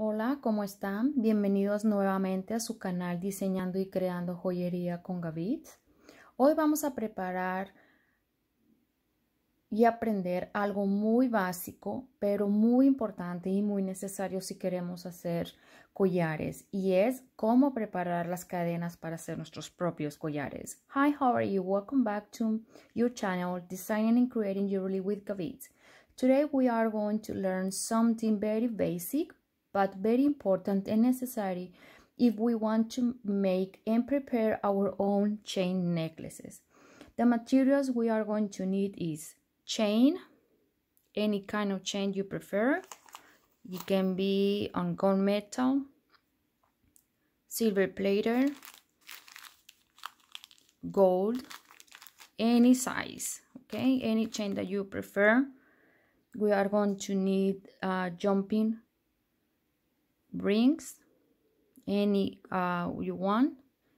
Hola, ¿cómo están? Bienvenidos nuevamente a su canal Diseñando y Creando Joyería con Gavit. Hoy vamos a preparar y aprender algo muy básico, pero muy importante y muy necesario si queremos hacer collares y es cómo preparar las cadenas para hacer nuestros propios collares. Hi, how are you? Welcome back to your channel Designing and Creating Jewelry with Gavit. Today we are going to learn something very basic but very important and necessary if we want to make and prepare our own chain necklaces. The materials we are going to need is chain, any kind of chain you prefer. It can be on gold metal, silver plated, gold, any size, okay? Any chain that you prefer. We are going to need uh, jumping rings, any uh, you want,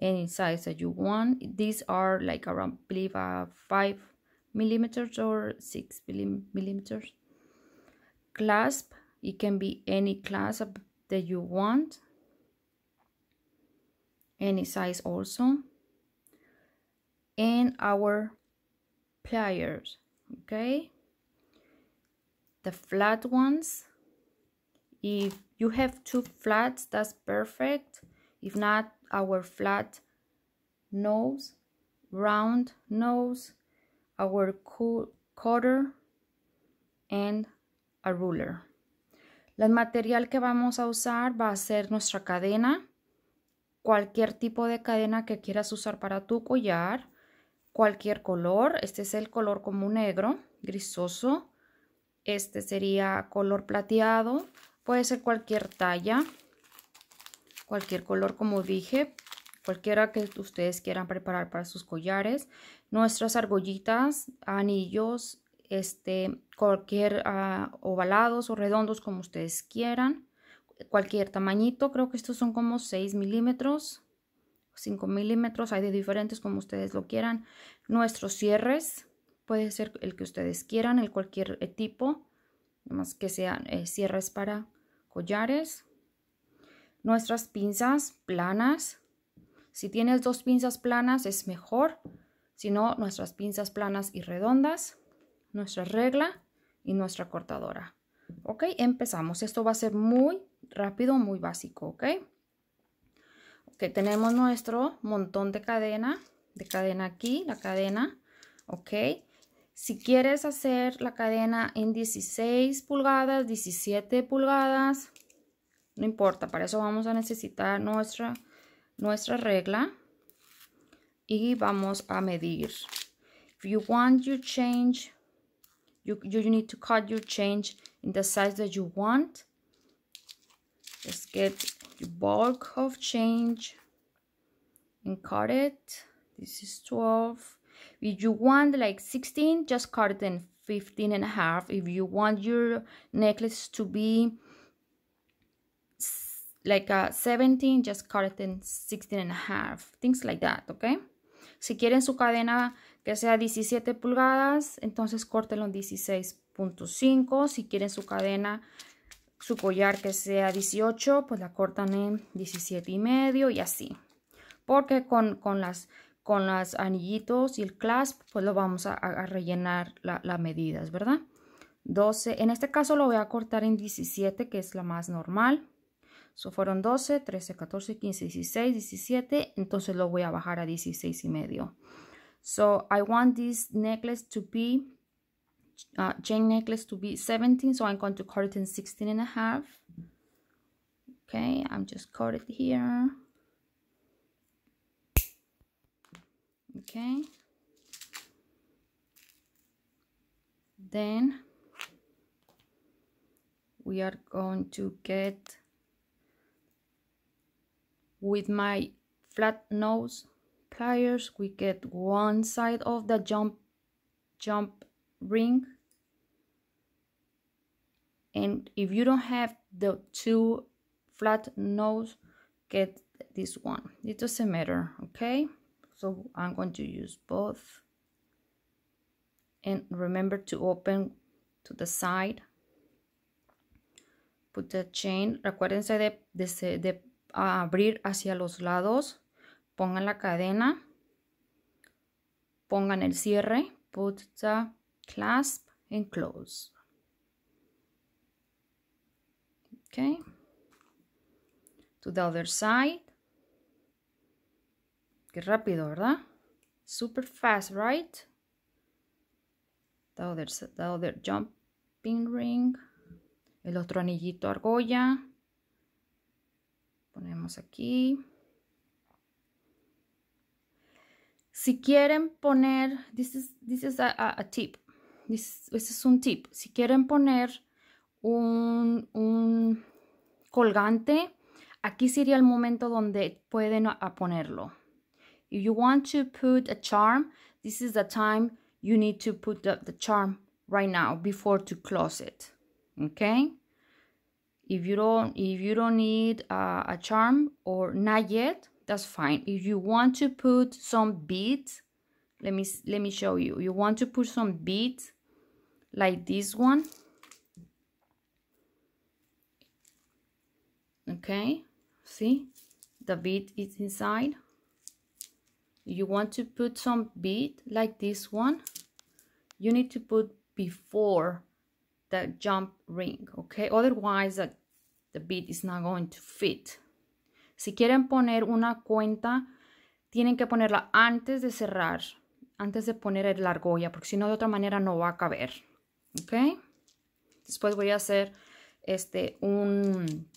any size that you want. These are like around, I believe, uh, 5 millimeters or 6 millimeters. Clasp, it can be any clasp that you want. Any size also. And our pliers, okay? The flat ones. If you have two flats, that's perfect. If not, our flat nose, round nose, our cutter and a ruler. El material que vamos a usar va a ser nuestra cadena, cualquier tipo de cadena que quieras usar para tu collar, cualquier color. Este es el color como negro, grisoso. Este sería color plateado. Puede ser cualquier talla, cualquier color como dije, cualquiera que ustedes quieran preparar para sus collares. Nuestras argollitas, anillos, este, cualquier uh, ovalados o redondos como ustedes quieran. Cualquier tamañito, creo que estos son como 6 milímetros, 5 milímetros, hay de diferentes como ustedes lo quieran. Nuestros cierres, puede ser el que ustedes quieran, el cualquier eh, tipo, más que sean eh, cierres para collares. Nuestras pinzas planas, si tienes dos pinzas planas es mejor, si no, nuestras pinzas planas y redondas, nuestra regla y nuestra cortadora. Ok, empezamos. Esto va a ser muy rápido, muy básico, ok. Ok, tenemos nuestro montón de cadena, de cadena aquí, la cadena, ok. Si quieres hacer la cadena en 16 pulgadas, 17 pulgadas, no importa, para eso vamos a necesitar nuestra nuestra regla y vamos a medir. If you want your change, you, you need to cut your change in the size that you want. Let's get the bulk of change and cut it. This is 12. If you want like 16, just cut it in 15 and a half. If you want your necklace to be like a 17, just cut it in 16 and a half, things like that, ¿ok? Si quieren su cadena que sea 17 pulgadas, entonces córtenlo en 16.5. Si quieren su cadena, su collar que sea 18, pues la cortan en 17 y medio y así. Porque con, con las con los anillitos y el clasp, pues lo vamos a, a rellenar las la medidas, ¿verdad? 12, en este caso lo voy a cortar en 17, que es la más normal. So fueron 12, 13, 14, 15, 16, 17. Entonces lo voy a bajar a 16 y medio. So I want this necklace to be, uh, chain necklace to be 17. So I'm going to cut it in 16 and a half. Okay, I'm just cut it here. Okay. Then we are going to get with my flat nose pliers we get one side of the jump jump ring. And if you don't have the two flat nose get this one. It doesn't matter okay so i'm going to use both and remember to open to the side put the chain. Recuérdense de, de, de abrir hacia los lados. Pongan la cadena. Pongan el cierre. Put the clasp and close. Okay. To the other side. Qué rápido, ¿verdad? Super fast, right? The other, the other jumping ring. El otro anillito argolla. Ponemos aquí. Si quieren poner, this is, this is a, tip. This, es un tip. Si quieren poner un, un colgante, aquí sería el momento donde pueden ponerlo. If you want to put a charm, this is the time you need to put the, the charm right now before to close it. Okay? If you don't if you don't need uh, a charm or not yet, that's fine. If you want to put some beads, let me let me show you. You want to put some beads like this one. Okay? See? The bead is inside you want to put some bead like this one. You need to put before the jump ring okay? Otherwise the, the bead is not going to fit. Si quieren poner una cuenta tienen que ponerla antes de cerrar antes de poner la argolla porque si no de otra manera no va a caber ok después voy a hacer este un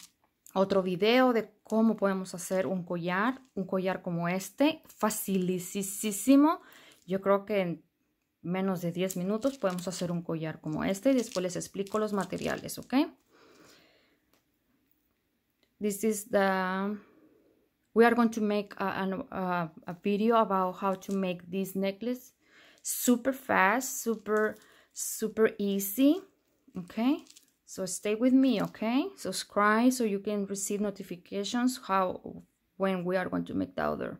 otro video de cómo podemos hacer un collar, un collar como este, facilísimo. Yo creo que en menos de 10 minutos podemos hacer un collar como este y después les explico los materiales, ¿ok? This is the, we are going to make a, a, a video about how to make this necklace super fast, super, super easy, okay? So stay with me, okay? Subscribe so you can receive notifications how when we are going to make the other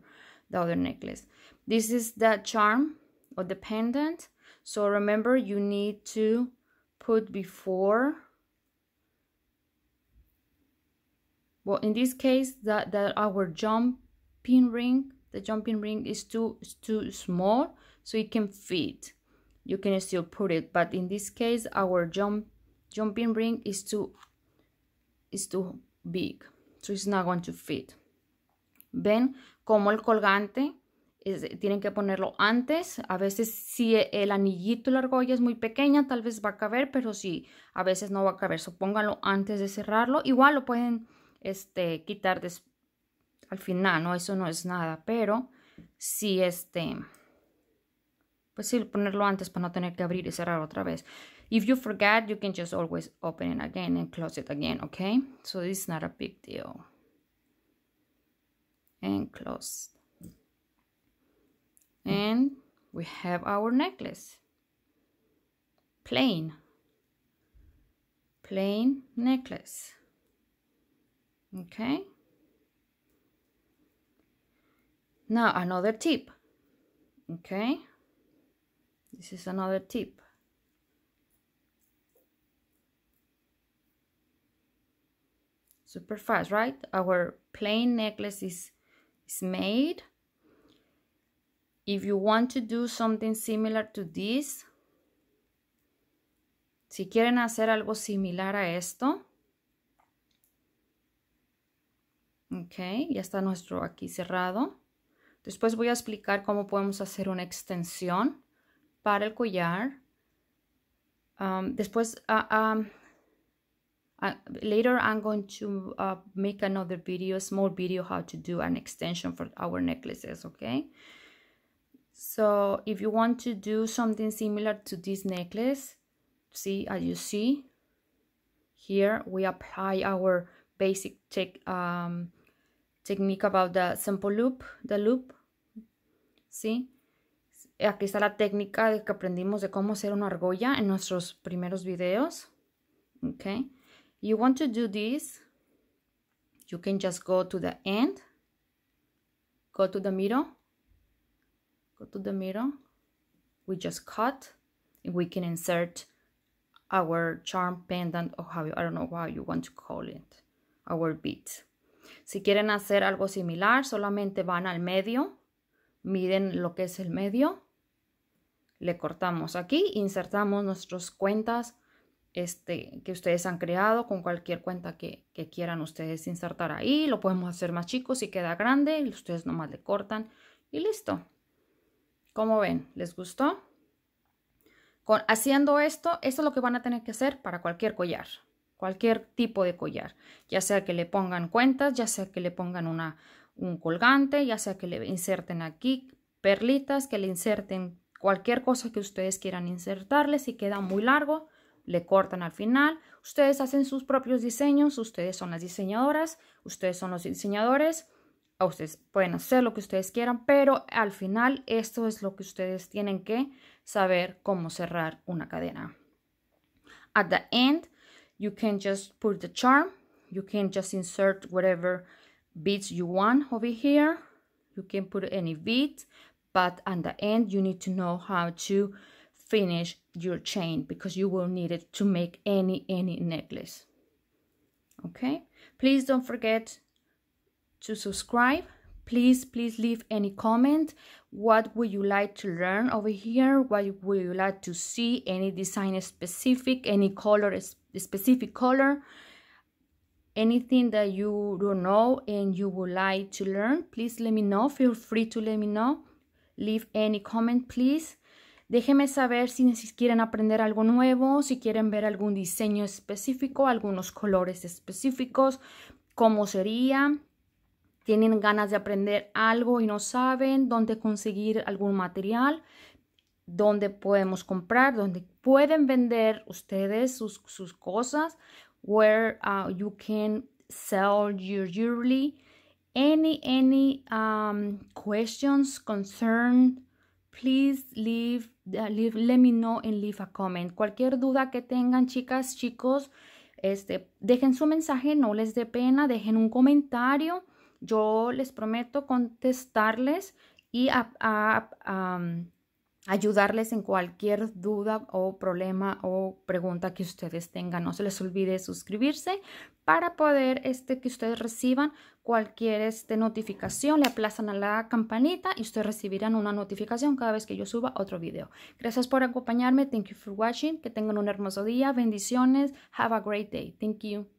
the other necklace. This is the charm or the pendant. So remember you need to put before well in this case that that our jumping ring the jumping ring is too too small so it can fit you can still put it but in this case our jump jumping ring is too is too big so it's not going to fit. Ven como el colgante tienen que ponerlo antes. A veces si el anillito la argolla es muy pequeña tal vez va a caber pero si a veces no va a caber. So pónganlo antes de cerrarlo. Igual lo pueden este quitar al final no eso no es nada pero si este pues sí ponerlo antes para no tener que abrir y cerrar otra vez If you forget, you can just always open it again and close it again, okay? So it's not a big deal. And close. And we have our necklace. Plain. Plain necklace. Okay? Now another tip. Okay? This is another tip. Super fast, right? Our plain necklace is, is made. If you want to do something similar to this, si quieren hacer algo similar a esto, ok, ya está nuestro aquí cerrado. Después voy a explicar cómo podemos hacer una extensión para el collar. Um, después, uh, um, later I'm going to uh, make another video, small video how to do an extension for our necklaces, okay? So if you want to do something similar to this necklace, see as you see here we apply our basic tech, um, technique about the simple loop, the loop, see? Aquí está la técnica que aprendimos de cómo hacer una argolla en nuestros primeros videos, okay? You want to do this you can just go to the end go to the middle go to the middle we just cut and we can insert our charm pendant or how I don't know how you want to call it, our bead. Si quieren hacer algo similar, solamente van al medio, miden lo que es el medio, le cortamos aquí, insertamos nuestras cuentas este, que ustedes han creado con cualquier cuenta que, quieran ustedes insertar ahí. Lo podemos hacer más chico si queda grande y ustedes nomás le cortan y listo. Como ven, ¿les gustó? Con, haciendo esto, esto es lo que van a tener que hacer para cualquier collar, cualquier tipo de collar, ya sea que le pongan cuentas, ya sea que le pongan una, un colgante, ya sea que le inserten aquí perlitas, que le inserten cualquier cosa que ustedes quieran insertarle, si queda muy largo, le cortan al final. Ustedes hacen sus propios diseños, ustedes son las diseñadoras, ustedes son los diseñadores. Ustedes pueden hacer lo que ustedes quieran, pero al final esto es lo que ustedes tienen que saber cómo cerrar una cadena. At the end, you can just put the charm. You can just insert whatever beads you want over here. You can put any beads, but at the end, you need to know how to finish your chain because you will need it to make any any necklace. Okay? Please don't forget to subscribe. Please please leave any comment. What would you like to learn over here? What would you like to see? Any design specific any color specific color? Anything that you don't know and you would like to learn please let me know. Feel free to let me know. Leave any comment please Déjenme saber si quieren aprender algo nuevo, si quieren ver algún diseño específico, algunos colores específicos, cómo sería. Tienen ganas de aprender algo y no saben dónde conseguir algún material, dónde podemos comprar, dónde pueden vender ustedes sus, sus cosas, where uh, you can sell your jewelry. Any, any um, questions, concerns, please leave, leave, let me know and leave a comment. Cualquier duda que tengan, chicas, chicos, este, dejen su mensaje, no les dé pena, dejen un comentario. Yo les prometo contestarles y a, a, um, ayudarles en cualquier duda o problema o pregunta que ustedes tengan. No se les olvide suscribirse para poder este, que ustedes reciban cualquier este, notificación. Le aplazan a la campanita y ustedes recibirán una notificación cada vez que yo suba otro video. Gracias por acompañarme. Thank you for watching. Que tengan un hermoso día. Bendiciones. Have a great day. Thank you.